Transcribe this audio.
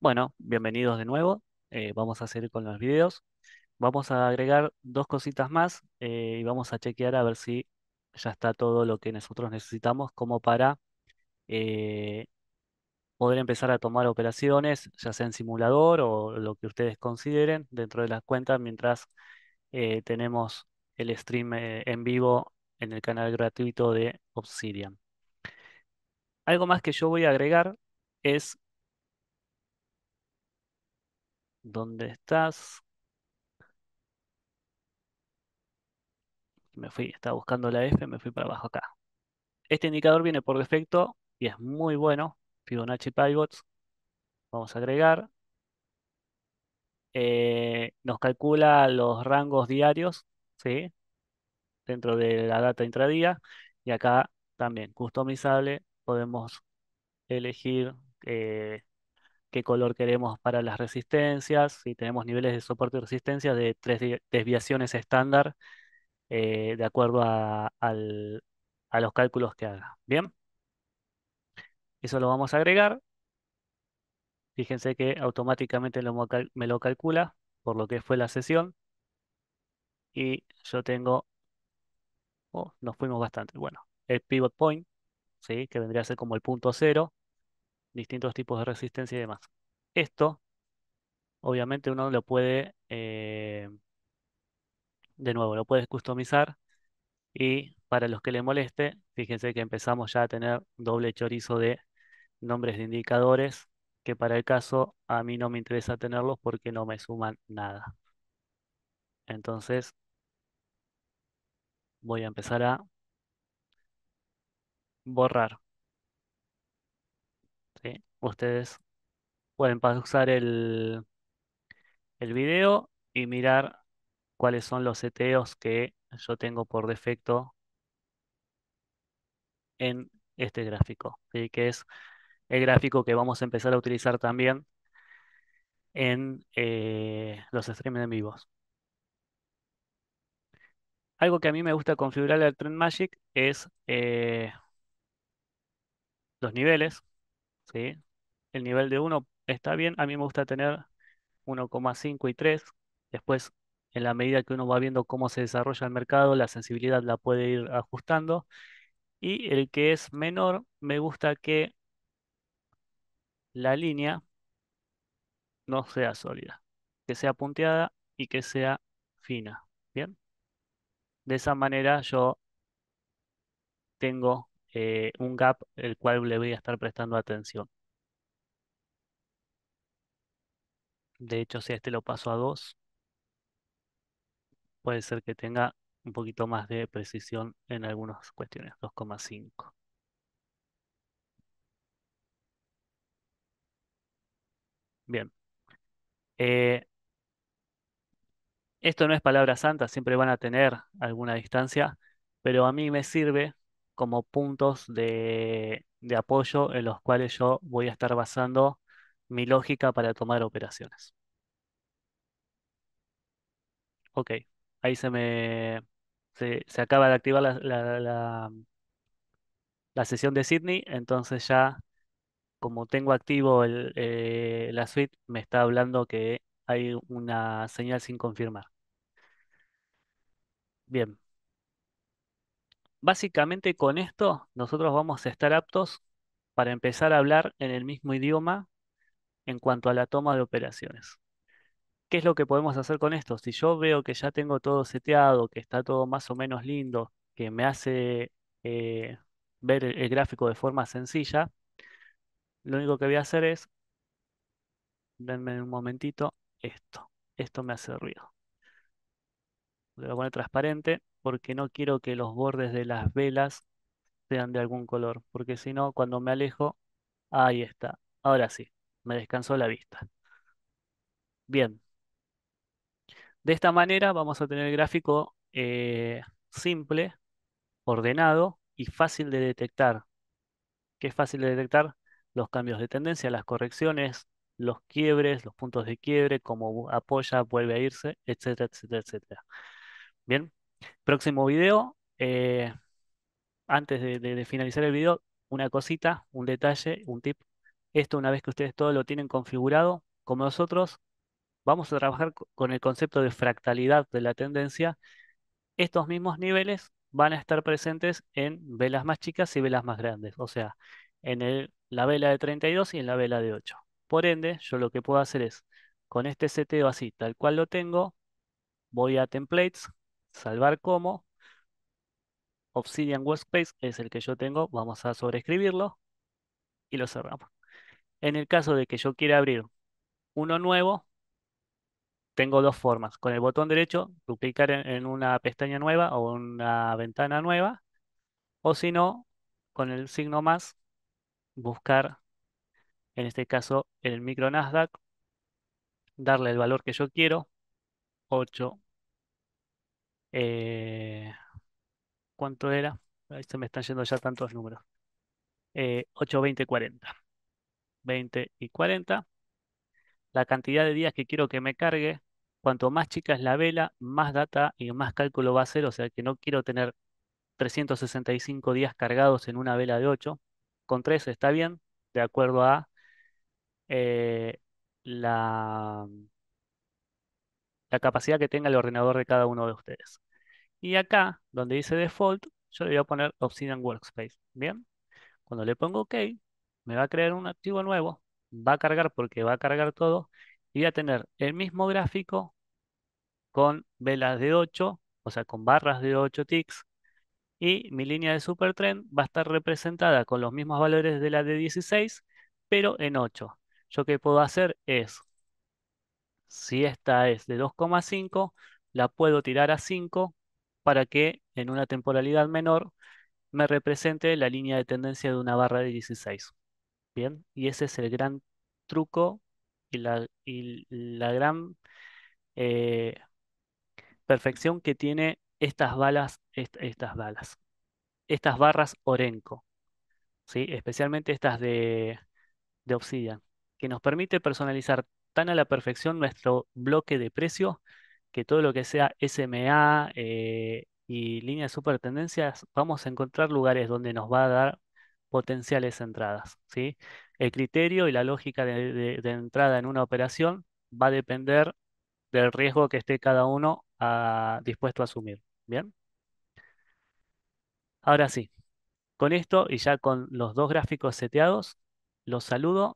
Bueno, bienvenidos de nuevo. Eh, vamos a seguir con los videos. Vamos a agregar dos cositas más eh, y vamos a chequear a ver si ya está todo lo que nosotros necesitamos como para eh, poder empezar a tomar operaciones, ya sea en simulador o lo que ustedes consideren dentro de las cuentas mientras tenemos el stream en vivo en el canal gratuito de Obsidian. Algo más que yo voy a agregar es, ¿dónde estás? Me fui, estaba buscando la F, me fui para abajo acá. Este indicador viene por defecto y es muy bueno. Fibonacci Pivots. Vamos a agregar. Eh, nos calcula los rangos diarios, ¿sí? Dentro de la data intradía. Y acá también, customizable, podemos elegir eh, qué color queremos para las resistencias. Si tenemos niveles de soporte y resistencia de tres de- desviaciones estándar eh, de acuerdo a, los cálculos que haga. Bien, eso lo vamos a agregar. Fíjense que automáticamente me lo calcula por lo que fue la sesión y yo tengo, oh, nos fuimos bastante. Bueno, el pivot point, ¿sí? Que vendría a ser como el punto cero, distintos tipos de resistencia y demás. Esto, obviamente, uno lo puede, eh, de nuevo, lo puedes customizar y para los que le moleste, fíjense que empezamos ya a tener doble chorizo de nombres de indicadores que para el caso a mí no me interesa tenerlos porque no me suman nada. Entonces voy a empezar a borrar. Ustedes pueden pausar el, el video y mirar cuáles son los seteos que yo tengo por defecto en este gráfico, ¿sí? Que es el gráfico que vamos a empezar a utilizar también en eh, los streams en vivos. Algo que a mí me gusta configurar al Trend Magic es eh, los niveles, ¿sí? El nivel de uno está bien, a mí me gusta tener 1,5 y 3. Después, en la medida que uno va viendo cómo se desarrolla el mercado, la sensibilidad la puede ir ajustando. Y el que es menor, me gusta que la línea no sea sólida, que sea punteada y que sea fina. Bien, de esa manera yo tengo eh, un gap el cual le voy a estar prestando atención. De hecho, si a este lo paso a 2, puede ser que tenga un poquito más de precisión en algunas cuestiones, 2,5. Bien. Eh, esto no es palabra santa, siempre van a tener alguna distancia, pero a mí me sirve como puntos de, de apoyo en los cuales yo voy a estar basando mi lógica para tomar operaciones. Ok, ahí se me se, se acaba de activar la, la- la- la sesión de Sydney, entonces ya como tengo activo eh, la suite, me está hablando que hay una señal sin confirmar. Bien. Básicamente con esto nosotros vamos a estar aptos para empezar a hablar en el mismo idioma en cuanto a la toma de operaciones. ¿Qué es lo que podemos hacer con esto? Si yo veo que ya tengo todo seteado, que está todo más o menos lindo, que me hace eh, ver el, el gráfico de forma sencilla, lo único que voy a hacer es, denme un momentito, esto. Esto me hace ruido. Lo voy a poner transparente porque no quiero que los bordes de las velas sean de algún color, porque si no, cuando me alejo, ahí está. Ahora sí, me descansó la vista. Bien, de esta manera vamos a tener el gráfico eh, simple, ordenado y fácil de detectar. ¿Qué es fácil de detectar? Los cambios de tendencia, las correcciones, los quiebres, los puntos de quiebre, cómo apoya, vuelve a irse, etcétera, etcétera, etcétera. Bien, próximo video. eh, antes de- de finalizar el video, una cosita, un detalle, un tip. Esto una vez que ustedes todo lo tienen configurado, como nosotros, vamos a trabajar co- con el concepto de fractalidad de la tendencia. Estos mismos niveles van a estar presentes en velas más chicas y velas más grandes, o sea, en el- la vela de 32 y en la vela de 8. Por ende, yo lo que puedo hacer es, con este seteo así, tal cual lo tengo, voy a Templates, salvar como, Obsidian Workspace es el que yo tengo, vamos a sobreescribirlo y lo cerramos. En el caso de que yo quiera abrir uno nuevo, tengo dos formas. Con el botón derecho, duplicar en, una pestaña nueva o una ventana nueva, o si no, con el signo más, buscar, en este caso, el micro Nasdaq, darle el valor que yo quiero, 8, eh, ¿cuánto era? Ahí se me están yendo ya tantos números. Eh, 8, 20, 40. 20 y 40. la cantidad de días que quiero que me cargue. Cuanto más chica es la vela, más data y más cálculo va a ser. O sea que no quiero tener 365 días cargados en una vela de 8. Con 3 está bien, de acuerdo a eh, la, la capacidad que tenga el ordenador de cada uno de ustedes. Y acá, donde dice Default, yo le voy a poner Obsidian Workspace. Bien, cuando le pongo OK, me va a crear un archivo nuevo. Va a cargar porque va a cargar todo. Y voy a tener el mismo gráfico con velas de 8, o sea, con barras de 8 ticks, y mi línea de supertrend va a estar representada con los mismos valores de la de 16, pero en 8. Yo que puedo hacer es, si esta es de 2,5, la puedo tirar a 5 para que en una temporalidad menor me represente la línea de tendencia de una barra de 16. Bien, y ese es el gran truco y la, y la gran eh, perfección que tiene estas balas, est- estas balas, estas barras Orenco, ¿sí? Especialmente estas de, de Obsidian, que nos permite personalizar tan a la perfección nuestro bloque de precio que todo lo que sea SMA eh, y líneas de supertendencias, vamos a encontrar lugares donde nos va a dar potenciales entradas, ¿sí? El criterio y la lógica de, entrada en una operación va a depender del riesgo que esté cada uno ah, dispuesto a asumir. Bien, ahora sí, con esto y ya con los dos gráficos seteados, los saludo